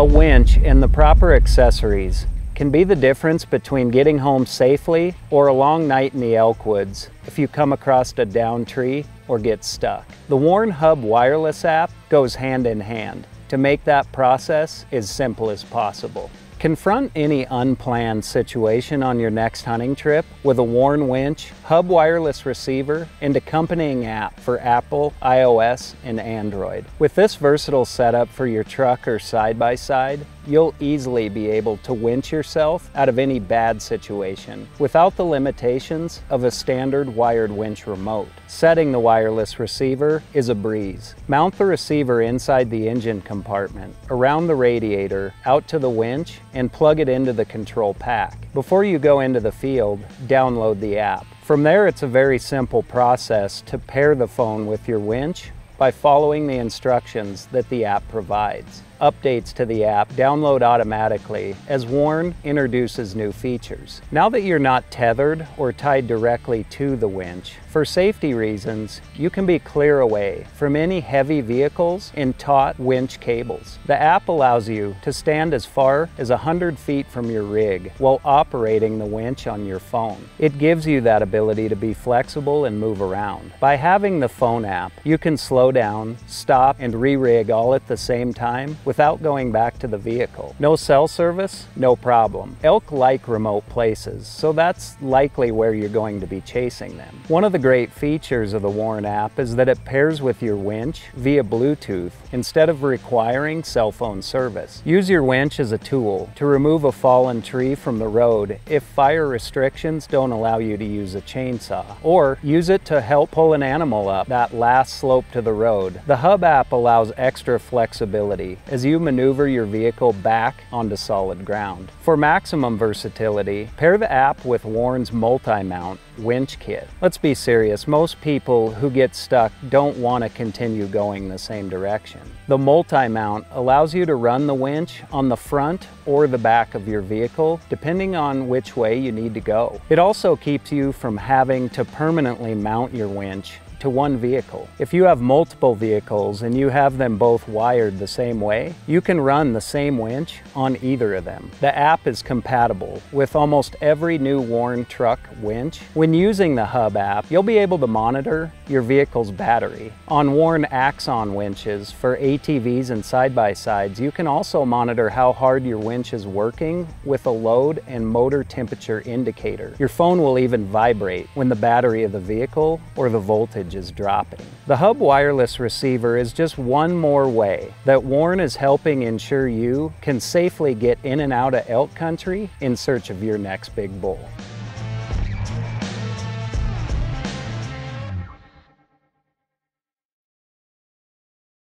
A winch and the proper accessories can be the difference between getting home safely or a long night in the elk woods if you come across a downed tree or get stuck. The Warn Hub wireless app goes hand in hand to make that process as simple as possible. Confront any unplanned situation on your next hunting trip with a Warn winch, hub wireless receiver, and accompanying app for Apple, iOS, and Android. With this versatile setup for your truck or side-by-side, -side, you'll easily be able to winch yourself out of any bad situation without the limitations of a standard wired winch remote. Setting the wireless receiver is a breeze. Mount the receiver inside the engine compartment, around the radiator, out to the winch, and plug it into the control pack. Before you go into the field, download the app. From there, it's a very simple process to pair the phone with your winch by following the instructions that the app provides updates to the app download automatically as Warn introduces new features. Now that you're not tethered or tied directly to the winch, for safety reasons, you can be clear away from any heavy vehicles and taut winch cables. The app allows you to stand as far as 100 feet from your rig while operating the winch on your phone. It gives you that ability to be flexible and move around. By having the phone app, you can slow down, stop, and re-rig all at the same time without going back to the vehicle. No cell service? No problem. Elk like remote places, so that's likely where you're going to be chasing them. One of the great features of the Warn app is that it pairs with your winch via Bluetooth instead of requiring cell phone service. Use your winch as a tool to remove a fallen tree from the road if fire restrictions don't allow you to use a chainsaw, or use it to help pull an animal up that last slope to the road. The Hub app allows extra flexibility as as you maneuver your vehicle back onto solid ground. For maximum versatility, pair the app with Warn's multi-mount winch kit. Let's be serious, most people who get stuck don't want to continue going the same direction. The multi-mount allows you to run the winch on the front or the back of your vehicle, depending on which way you need to go. It also keeps you from having to permanently mount your winch to one vehicle. If you have multiple vehicles and you have them both wired the same way, you can run the same winch on either of them. The app is compatible with almost every new Warn truck winch. When using the Hub app, you'll be able to monitor your vehicle's battery. On Warn Axon winches for ATVs and side-by-sides, you can also monitor how hard your winch is working with a load and motor temperature indicator. Your phone will even vibrate when the battery of the vehicle or the voltage is dropping. The Hub wireless receiver is just one more way that Warn is helping ensure you can safely get in and out of elk country in search of your next big bull.